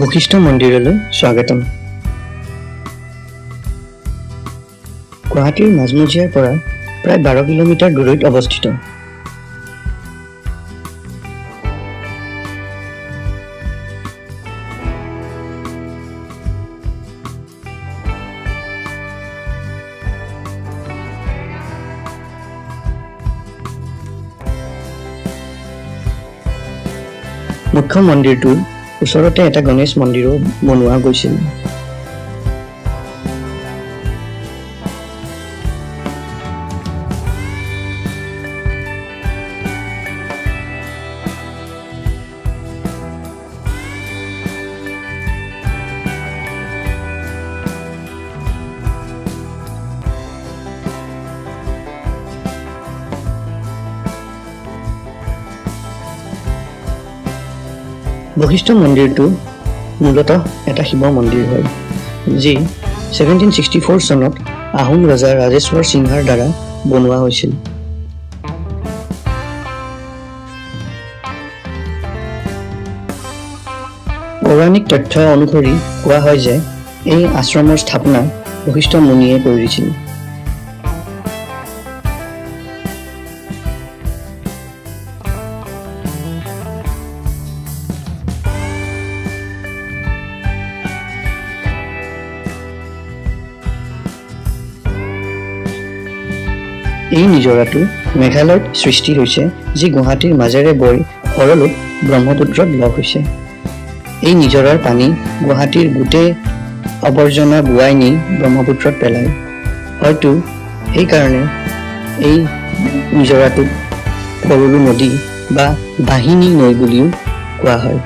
বশিষ্ঠ মন্দিৰলৈ স্বাগতম। গুৱাহাটীৰ মাজমজিয়াৰ পৰা প্ৰায় বাৰ কিলোমিটাৰ দূৰৈত অৱস্থিত। মুখ্য মন্দিৰটোৰ ওচৰতে এটা গণেশ মন্দিৰো বনোৱা গৈছিল। বশিষ্ঠ মন্দিৰটো মূলতঃ এটা শিৱ মন্দিৰ হয় যি ছেভেণ্টিন ছিক্সটি ফ'ৰ চনত আহোম ৰজা ৰাজেশ্বৰ সিংহাৰ দ্বাৰা বনোৱা হৈছিল। পৌৰাণিক তথ্য অনুসৰি কোৱা হয় যে এই আশ্ৰমৰ স্থাপনা বশিষ্ঠ মুনিয়ে কৰি এই নিজৰাটো মেঘালয়ত সৃষ্টি হৈছে যি গুৱাহাটীৰ মাজেৰে বৈ সৰলোক ব্ৰহ্মপুত্ৰত লগ হৈছে। এই নিজৰাৰ পানী গুৱাহাটীৰ গোটেই আৱৰ্জনা বোৱাই নি ব্ৰহ্মপুত্ৰত পেলায়। হয়তো সেইকাৰণে এই নিজৰাটোক সৰুলো নদী বা বাহিনী নৈ বুলিও কোৱা হয়।